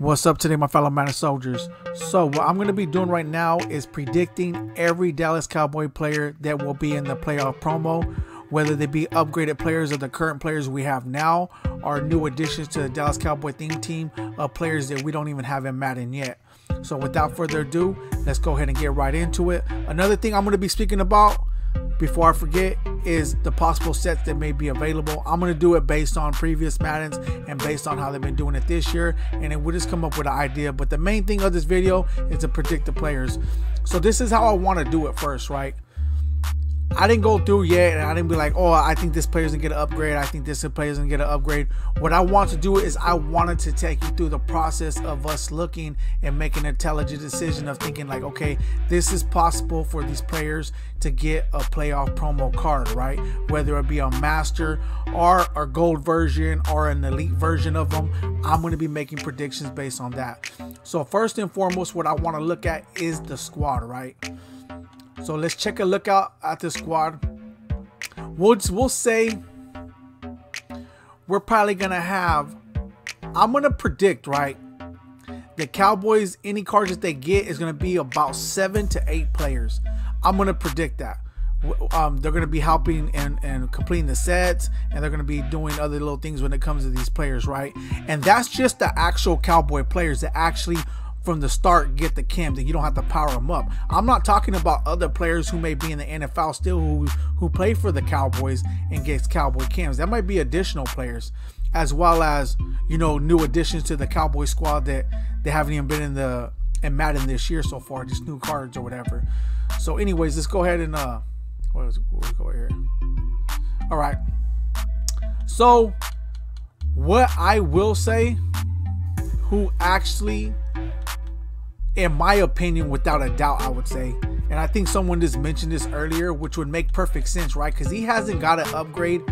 What's up today, my fellow Madden soldiers? So, what I'm going to be doing right now is predicting every Dallas Cowboy player that will be in the playoff promo, whether they be upgraded players of the current players we have now or new additions to the Dallas Cowboy theme team of players that we don't even have in Madden yet. So, without further ado, let's go ahead and get right into it. Another thing I'm going to be speaking about before I forget is the possible sets that may be available. I'm going to do it based on previous Maddens and based on how they've been doing it this year. And then we'll just come up with an idea. But the main thing of this video is to predict the players. So this is how I want to do it first, right? I didn't go through yet and I didn't be like, oh, I think this player's gonna get an upgrade. I think this player's gonna get an upgrade. What I want to do is I wanted to take you through the process of us looking and making an intelligent decision of thinking like, okay, this is possible for these players to get a playoff promo card, right? Whether it be a master or a gold version or an elite version of them, I'm gonna be making predictions based on that. So first and foremost, what I want to look at is the squad, right? So let's check a look out at the squad. We'll, we'll say we're probably going to have, I'm going to predict, right? The Cowboys, any cards that they get is going to be about seven to eight players. I'm going to predict that. Um, they're going to be helping and, and completing the sets and they're going to be doing other little things when it comes to these players, right? And that's just the actual Cowboy players that actually from the start get the cam that you don't have to power them up. I'm not talking about other players who may be in the NFL still who who play for the Cowboys and gets Cowboy cams. That might be additional players as well as, you know, new additions to the Cowboy squad that they haven't even been in the in Madden this year so far, just new cards or whatever. So anyways, let's go ahead and uh what is what go here. All right. So what I will say who actually in my opinion, without a doubt, I would say. And I think someone just mentioned this earlier, which would make perfect sense, right? Because he hasn't got an upgrade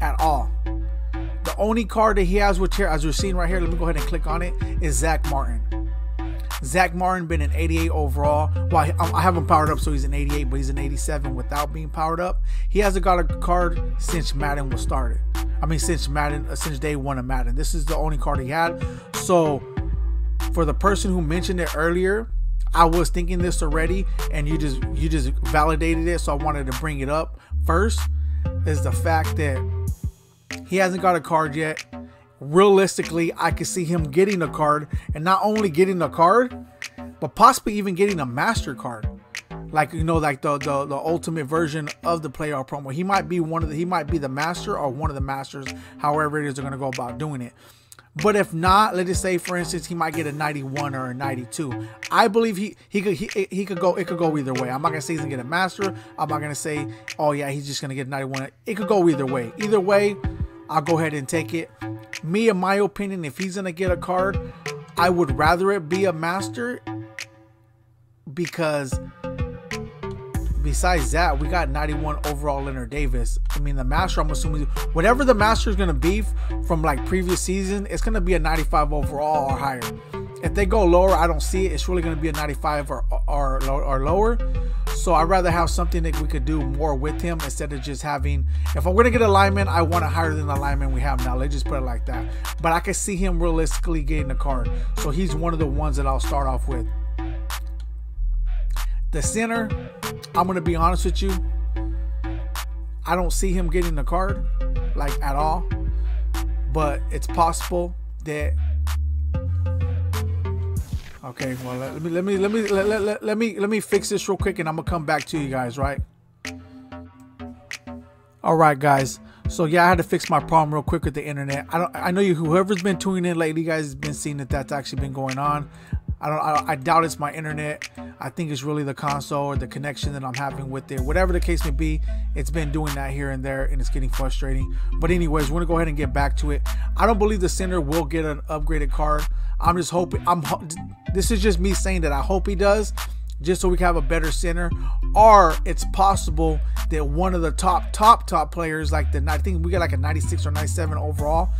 at all. The only card that he has, which here, as we're seeing right here, let me go ahead and click on it, is Zack Martin. Zack Martin been an 88 overall. Well, I have him powered up, so he's an 88, but he's an 87 without being powered up. He hasn't got a card since Madden was started. I mean, since Madden, uh, since day one of Madden. This is the only card he had. So for the person who mentioned it earlier, I was thinking this already, and you just you just validated it, so I wanted to bring it up first. Is the fact that he hasn't got a card yet. Realistically, I could see him getting a card, and not only getting a card, but possibly even getting a MasterCard like you know like the, the the ultimate version of the playoff promo he might be one of the he might be the master or one of the masters however it is they're going to go about doing it but if not, let's just say, for instance, he might get a 91 or a 92. I believe he he could he, he could go. It could go either way. I'm not gonna say he's gonna get a master. I'm not gonna say, oh yeah, he's just gonna get a 91. It could go either way. Either way, I'll go ahead and take it. Me, in my opinion, if he's gonna get a card, I would rather it be a master because besides that, we got 91 overall Leonard Davis. I mean, the master, I'm assuming whatever the master is going to be from like previous season, it's going to be a 95 overall or higher. If they go lower, I don't see it. It's really going to be a 95 or, or, or lower. So I'd rather have something that we could do more with him instead of just having. If I'm going to get a lineman, I want it higher than the lineman we have now. Let's just put it like that. But I can see him realistically getting a card. So he's one of the ones that I'll start off with. The center, I'm gonna be honest with you. I don't see him getting the card, like at all. But it's possible that. Okay, well let me let me let me let, let, let, let me let me fix this real quick, and I'm gonna come back to you guys, right? All right, guys. So yeah, I had to fix my problem real quick with the internet. I don't. I know you. Whoever's been tuning in lately, guys, has been seeing that that's actually been going on. I don't. I, I, doubt it's my internet. I think it's really the console or the connection that I'm having with it. Whatever the case may be, it's been doing that here and there, and it's getting frustrating. But anyways, we're gonna go ahead and get back to it. I don't believe the center will get an upgraded card. I'm just hoping. I'm. This is just me saying that I hope he does, just so we can have a better center. Or it's possible that one of the top, top, top players, like the I think we got like a 96 or 97 overall.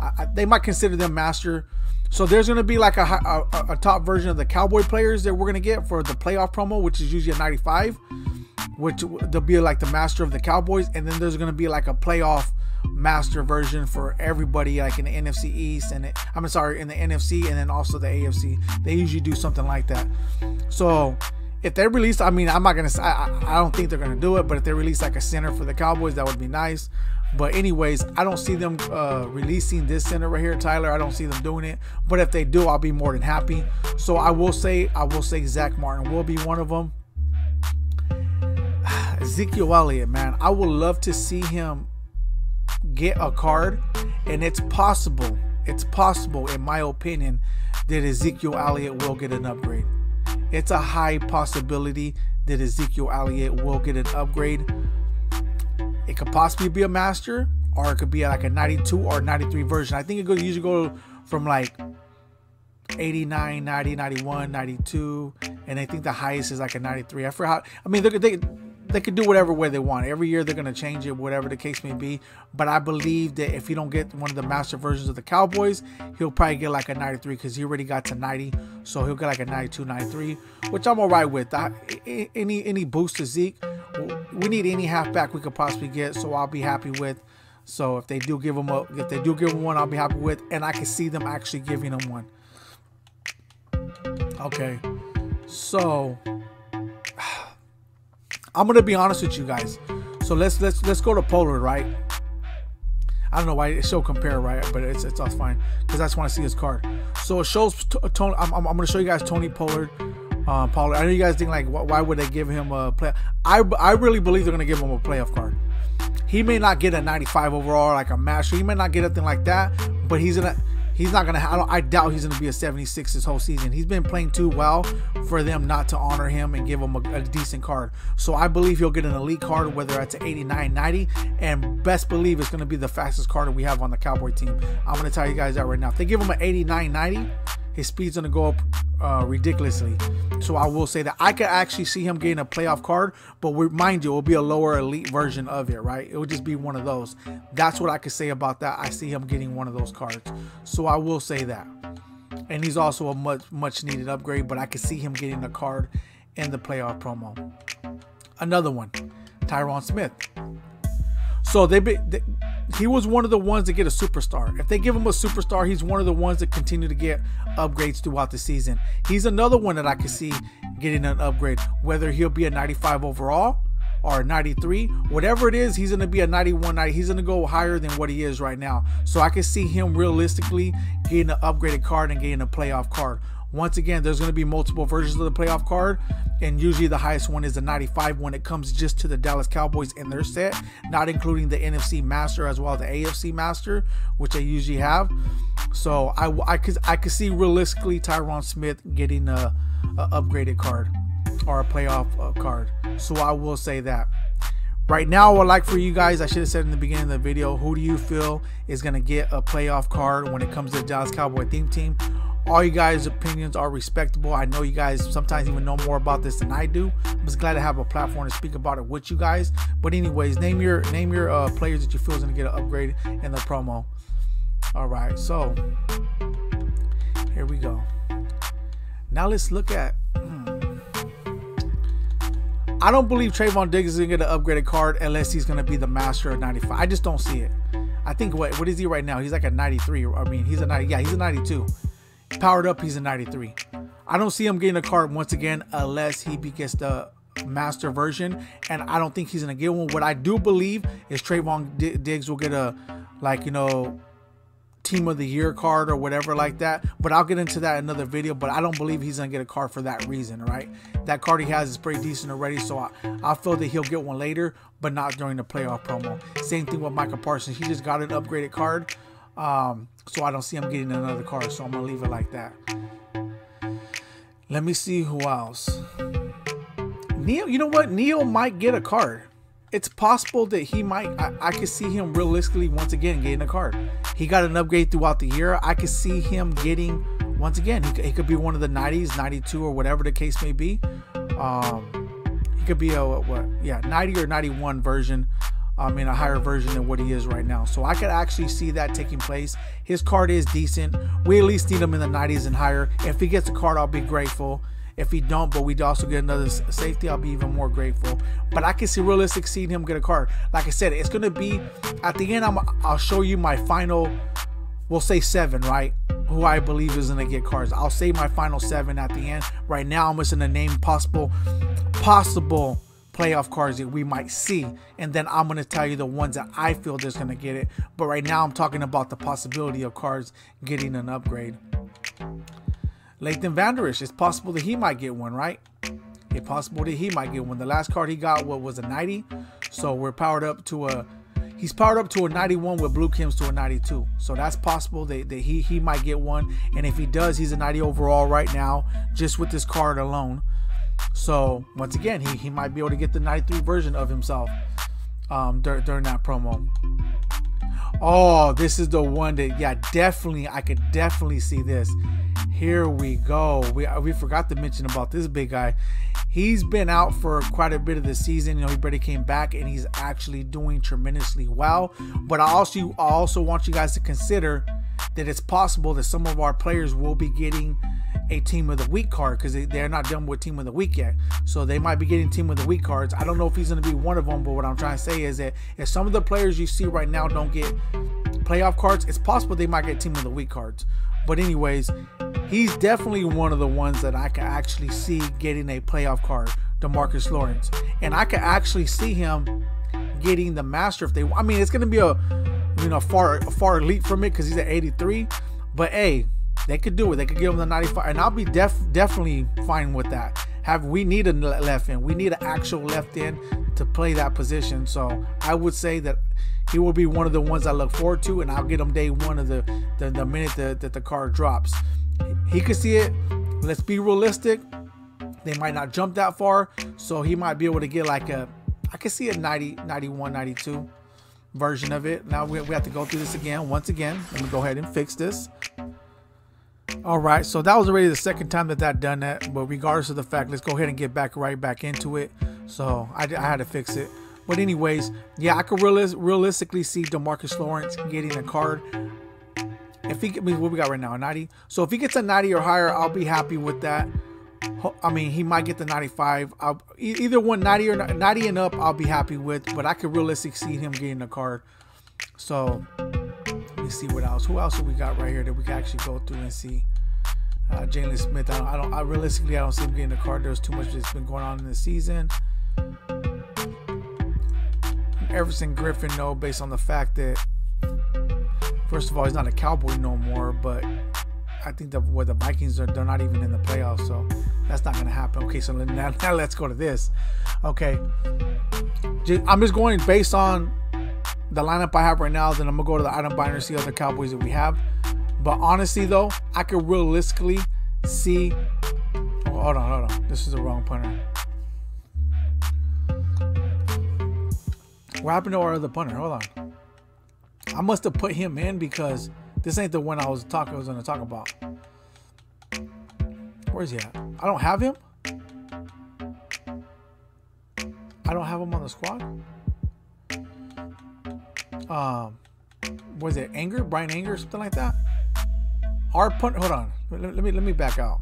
I, they might consider them master so there's going to be like a, a, a, top version of the Cowboy players that we're going to get for the playoff promo, which is usually a 95, which they'll be like the master of the Cowboys. And then there's going to be like a playoff master version for everybody, like in the NFC East and I'm sorry, in the NFC and then also the AFC. They usually do something like that. So if they release, I mean, I'm not gonna. I, I don't think they're gonna do it, but if they release like a center for the Cowboys, that would be nice. But anyways, I don't see them uh, releasing this center right here, Tyler. I don't see them doing it. But if they do, I'll be more than happy. So I will say, I will say Zack Martin will be one of them. Ezekiel Elliott, man, I would love to see him get a card, and it's possible. It's possible, in my opinion, that Ezekiel Elliott will get an upgrade. It's a high possibility that Ezekiel Elliott will get an upgrade. It could possibly be a master, or it could be like a 92 or 93 version. I think it could usually go from like 89, 90, 91, 92, and I think the highest is like a 93. I forgot. I mean, they, they they could do whatever way they want. Every year they're gonna change it, whatever the case may be. But I believe that if you don't get one of the master versions of the Cowboys, he'll probably get like a 93 because he already got to 90, so he'll get like a 92, 93, which I'm alright with. I, any any boost to Zeke, we need any halfback we could possibly get, so I'll be happy with. So if they do give him a, if they do give him one, I'll be happy with, and I can see them actually giving him one. Okay, so I'm gonna be honest with you guys. So let's let's let's go to Pollard, right? I don't know why it show compare, right? But it's it's all fine because I just want to see his card. So it shows uh, Tony. I'm, I'm, I'm gonna show you guys Tony Pollard. Um, Pollard. I know you guys think like, why would they give him a play? I I really believe they're gonna give him a playoff card. He may not get a 95 overall, like a master. He may not get anything like that, but he's gonna he's not gonna. I, I doubt he's gonna be a 76 this whole season. He's been playing too well for them not to honor him and give him a, a decent card. So I believe he'll get an elite card, whether it's an 89, 90, and best believe it's gonna be the fastest card we have on the Cowboy team. I'm gonna tell you guys that right now. If they give him an 89, 90 his speed's going to go up uh, ridiculously. So I will say that I could actually see him getting a playoff card, but we, mind you, it will be a lower elite version of it, right? It will just be one of those. That's what I could say about that. I see him getting one of those cards. So I will say that. And he's also a much much needed upgrade, but I could see him getting a card in the playoff promo. Another one, Tyron Smith. So they, they he was one of the ones to get a superstar. If they give him a superstar, he's one of the ones that continue to get upgrades throughout the season. He's another one that I can see getting an upgrade, whether he'll be a 95 overall or a 93, whatever it is, he's going to be a 91, 90. He's going to go higher than what he is right now. So I can see him realistically getting an upgraded card and getting a playoff card. Once again, there's going to be multiple versions of the playoff card, and usually the highest one is the 95 when it comes just to the Dallas Cowboys in their set, not including the NFC Master as well as the AFC Master, which they usually have. So I, I could I could see realistically Tyron Smith getting a, a upgraded card or a playoff uh, card. So I will say that. Right now, I would like for you guys, I should have said in the beginning of the video, who do you feel is going to get a playoff card when it comes to the Dallas Cowboy theme team? All you guys' opinions are respectable. I know you guys sometimes even know more about this than I do. I'm just glad to have a platform to speak about it with you guys. But anyways, name your name your uh, players that you feel is gonna get an upgrade in the promo. All right, so here we go. Now let's look at. Hmm. I don't believe Trevon Diggs is gonna get an upgraded card unless he's gonna be the master of 95. I just don't see it. I think what what is he right now? He's like a 93. I mean, he's a 90. Yeah, he's a 92. Powered up, he's a 93. I don't see him getting a card once again unless he gets the master version, and I don't think he's gonna get one. What I do believe is Trevon Diggs will get a like you know team of the year card or whatever like that. But I'll get into that in another video. But I don't believe he's gonna get a card for that reason, right? That card he has is pretty decent already, so I, I feel that he'll get one later, but not during the playoff promo. Same thing with Michael Parsons. He just got an upgraded card. Um, so I don't see him getting another card. So I'm gonna leave it like that. Let me see who else. Neal, you know what? Neal might get a card. It's possible that he might. I, I could see him realistically once again getting a card. He got an upgrade throughout the year. I could see him getting once again. He, he could be one of the 90s, 92, or whatever the case may be. Um, he could be a what? Yeah, 90 or 91 version um, in a higher version than what he is right now. So I could actually see that taking place. His card is decent. We at least need him in the 90s and higher. If he gets a card, I'll be grateful. If he don't, but we also get another safety, I'll be even more grateful. But I can see realistic seeing him get a card. Like I said, it's gonna be at the end. I'm I'll show you my final. We'll say seven, right? Who I believe is gonna get cards. I'll say my final seven at the end. Right now, I'm just gonna name possible, possible playoff cards that we might see, and then I'm gonna tell you the ones that I feel just gonna get it. But right now, I'm talking about the possibility of cards getting an upgrade. Leighton Vander Esch, it's possible that he might get one, right? It's possible that he might get one. The last card he got what was a 90, so we're powered up to a. He's powered up to a 91 with Blue Kims to a 92. So that's possible that, that he he might get one. And if he does, he's a 90 overall right now, just with this card alone. So once again, he, he might be able to get the 93 version of himself um, dur- during that promo. Oh, this is the one that yeah, definitely I could definitely see this. Here we go. We uh, we forgot to mention about this big guy. He's been out for quite a bit of the season. You know, he barely came back, and he's actually doing tremendously well. But I also I also want you guys to consider that it's possible that some of our players will be getting a team of the week card because they, are not done with team of the week yet. So they might be getting team of the week cards. I don't know if he's going to be one of them, but what I'm trying to say is that if some of the players you see right now don't get playoff cards, it's possible they might get team of the week cards. But anyways, he's definitely one of the ones that I can actually see getting a playoff card, Demarcus Lawrence, and I can actually see him getting the master if they. I mean, it's to be a you know far far leap from it because he's at 83. But hey, they could do it. They could give him the 95, and I'll be def definitely fine with that. Have we need a left end? We need an actual left end to play that position. So I would say that he will be one of the ones I look forward to, and I'll get him day one of the the, the minute that, that the card drops. He could see it. Let's be realistic. They might not jump that far, so he might be able to get like a. I could see a 90, 91, 92 version of it. Now we, we have to go through this again. Once again, let me go ahead and fix this. All right, so that was already the second time that that done that. But regardless of the fact, let's go ahead and get back right back into it. So I, I had to fix it. But anyways, yeah, I could realis- realistically see Demarcus Lawrence getting a card. If he, I mean, what we got right now, a 90. So if he gets a 90 or higher, I'll be happy with that. I mean, he might get the 95. I'll, either one 90 or 90 and up, I'll be happy with. But I could realistically see him getting a card. So let me see what else. Who else we got right here that we can actually go through and see? Uh, Jaylon Smith. I don't, I don't. I realistically, I don't see him getting a card. There's too much that's been going on in the season. Everson Griffen, no, based on the fact that first of all, he's not a Cowboy no more, but I think that what the Vikings are, they're not even in the playoffs, so that's not gonna happen. Okay, so now, now let's go to this. Okay, I'm just going based on the lineup I have right now. Then I'm gonna go to the item binder see other Cowboys that we have. But honestly, though, I could realistically see. Oh, hold on, hold on. This is the wrong punter. What happened to our other punter? Hold on. I must have put him in because this ain't the one I was talking. I was gonna talk about. Where's he at? I don't have him. I don't have him on the squad. Um, was it Anger? Bryan Anger, something like that. Our punt. Hold on. Let, let me let me back out.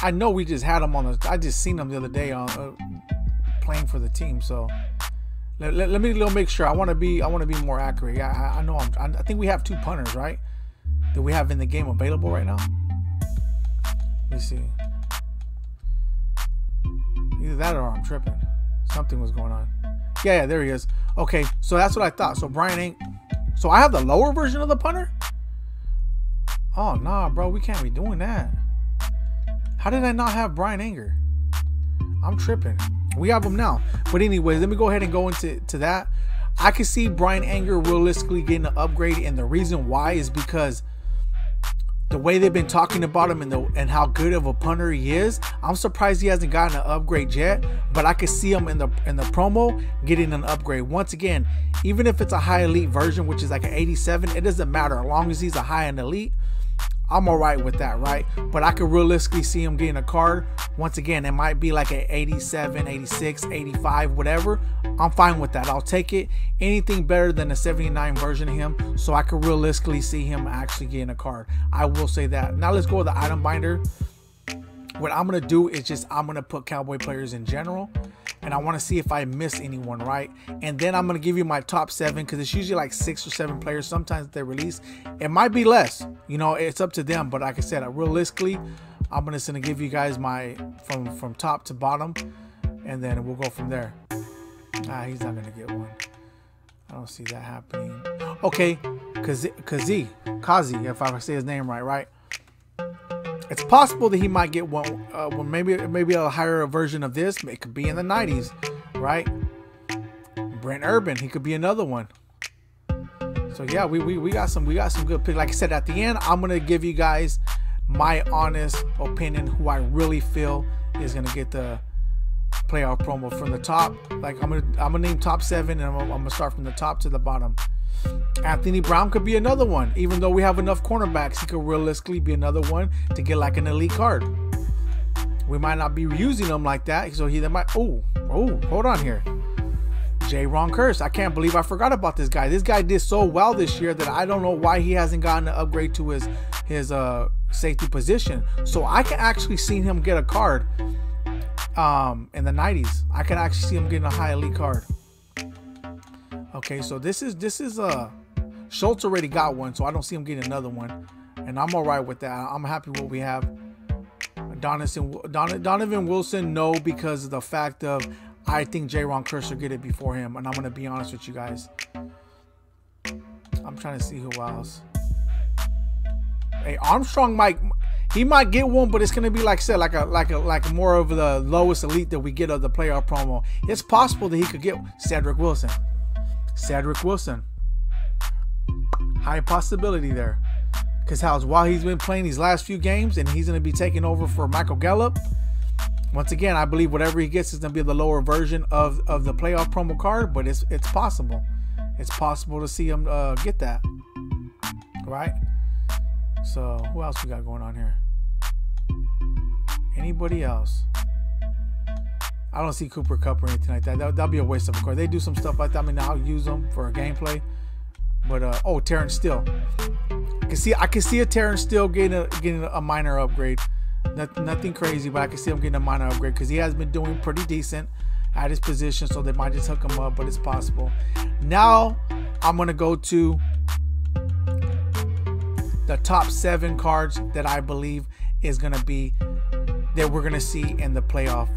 I know we just had him on the. I just seen him the other day on uh, playing for the team. So let, let, let me let make sure. I want to be I want to be more accurate. Yeah, I, I know. I'm, I think we have two punters, right? That we have in the game available right now. Let me see. Either that or I'm tripping. Something was going on. Yeah, yeah, there he is. Okay, so that's what I thought. So Brian ain't. So I have the lower version of the punter. Oh nah, bro, we can't be doing that. How did I not have Bryan Anger? I'm tripping. We have him now. But anyways, let me go ahead and go into to that. I can see Bryan Anger realistically getting an upgrade, and the reason why is because the way they've been talking about him and the and how good of a punter he is, I'm surprised he hasn't gotten an upgrade yet. But I can see him in the in the promo getting an upgrade. Once again, even if it's a high elite version, which is like an 87, it doesn't matter. As long as he's a high and elite, I'm all right with that, right? But I could realistically see him getting a card. Once again, it might be like an 87, 86, 85, whatever. I'm fine with that. I'll take it. Anything better than a 79 version of him, so I could realistically see him actually getting a card. I will say that. Now let's go with the item binder. What I'm gonna do is just I'm gonna put cowboy players in general and I want to see if I miss anyone, right? And then I'm going to give you my top seven because it's usually like six or seven players. Sometimes they release. It might be less. You know, it's up to them. But like I said, realistically, I'm just going to give you guys my from from top to bottom, and then we'll go from there. Ah, he's not going to get one. I don't see that happening. Okay, Kazi, Kazi, if I say his name right, right? It's possible that he might get one, uh, well, maybe maybe a higher version of this. It could be in the 90s, right? Brent Urban, he could be another one. So yeah, we, we, we got some we got some good picks. Like I said, at the end, I'm gonna give you guys my honest opinion, who I really feel is gonna get the playoff promo from the top. Like I'm gonna I'm gonna name top seven, and I'm, I'm gonna start from the top to the bottom. Anthony Brown could be another one. Even though we have enough cornerbacks, he could realistically be another one to get like an elite card. We might not be using him like that, so he might. Oh, oh, hold on here. Jayron Kearse. I can't believe I forgot about this guy. This guy did so well this year that I don't know why he hasn't gotten an upgrade to his his uh, safety position. So I can actually see him get a card um, in the 90s. I can actually see him getting a high elite card. Okay, so this is this is uh Schultz already got one, so I don't see him getting another one, and I'm all right with that. I'm happy with what we have. Donovan, Donovan Wilson, no, because of the fact of I think Jayron Kearse will get it before him, and I'm gonna be honest with you guys. I'm trying to see who else. Hey, Armstrong might he might get one, but it's gonna be like I said, like a like a like more of the lowest elite that we get of the playoff promo. It's possible that he could get Cedric Wilson. Cedric Wilson. High possibility there. Because how's while he's been playing these last few games and he's going to be taking over for Michael Gallup. Once again, I believe whatever he gets is going to be the lower version of, of the playoff promo card, but it's it's possible. It's possible to see him uh, get that. Right? So, who else we got going on here? Anybody else? I don't see Cooper Cup or anything like that. that that'll be a waste of a card. They do some stuff like that. I mean, I'll use them for a gameplay. But uh, oh, Terence Steele. I can see I can see a Terence Steele getting a getting a minor upgrade. Nothing, nothing crazy, but I can see him getting a minor upgrade because he has been doing pretty decent at his position. So they might just hook him up, but it's possible. Now I'm gonna go to the top seven cards that I believe is gonna be that we're gonna see in the playoff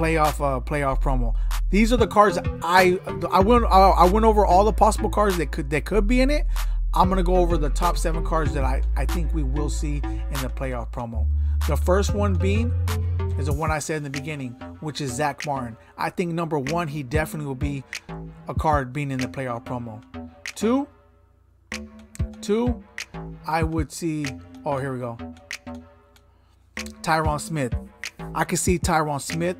playoff uh, playoff promo. These are the cards I I went I went over all the possible cards that could that could be in it. I'm gonna go over the top seven cards that I I think we will see in the playoff promo. The first one being is the one I said in the beginning, which is Zack Martin. I think number one, he definitely will be a card being in the playoff promo. Two, two, I would see. Oh, here we go. Tyron Smith. I could see Tyron Smith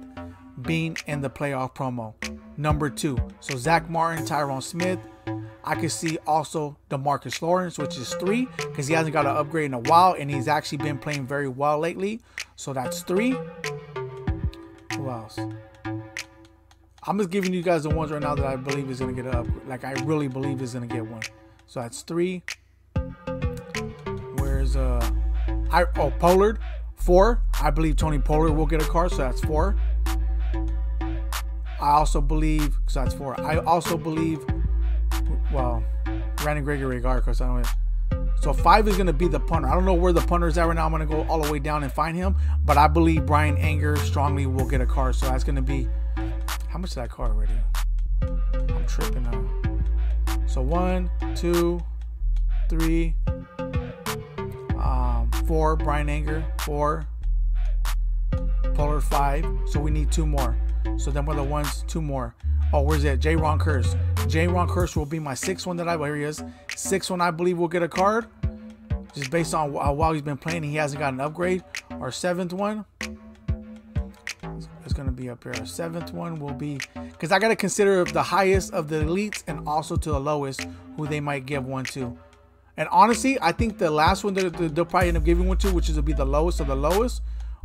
being in the playoff promo. Number two, so Zack Martin, Tyron Smith. I could see also Demarcus Lawrence, which is three, because he hasn't got an upgrade in a while, and he's actually been playing very well lately. So that's three. Who else? I'm just giving you guys the ones right now that I believe is gonna get an upgrade. Like I really believe is gonna get one. So that's three. Where's uh I oh Pollard? Four. I believe Tony Pollard will get a card, so that's four. I also believe, because that's four. I also believe, well, Randy Gregory Garcos. I don't know. So five is going to be the punter. I don't know where the punter is at right now. I'm going to go all the way down and find him. But I believe Bryan Anger strongly will get a card. So that's going to be, how much did I card already? I'm tripping now. So one, two, three, um, four. Bryan Anger, four. Pollard five. So we need two more. So then we're the ones, two more. Oh, where's that? Jayron Kearse. Jayron Kearse will be my sixth one that I, here he is. Sixth one I believe will get a card. Just based on how well he's been playing, he hasn't got an upgrade. Our seventh one is going to be up here. Our seventh one will be, because I got to consider the highest of the elites and also to the lowest who they might give one to. And honestly, I think the last one that they'll probably end up giving one to, which is to be the lowest of the lowest,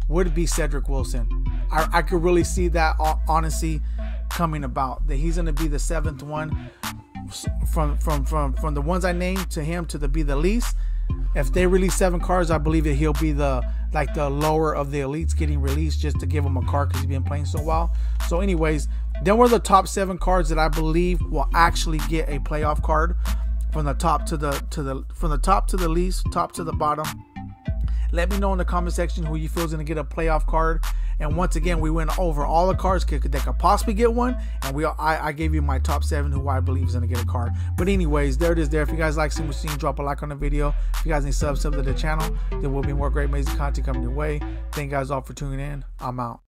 would be Cedric Wilson. I, I could really see that uh, honestly coming about. That he's going to be the seventh one from from from from the ones I named to him to the be the least. If they release seven cards, I believe that he'll be the like the lower of the elites getting released just to give him a card because he's been playing so well. So, anyways, then were the top seven cards that I believe will actually get a playoff card from the top to the to the from the top to the least, top to the bottom. Let me know in the comment section who you feel is going to get a playoff card. And once again, we went over all the cards that could possibly get one, and we I, I gave you my top seven who I believe is going to get a card. But anyways, there it is. There. If you guys like seeing what you drop a like on the video. If you guys need subs sub to the channel, there will be more great amazing content coming your way. Thank you guys all for tuning in. I'm out.